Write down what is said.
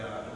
uh,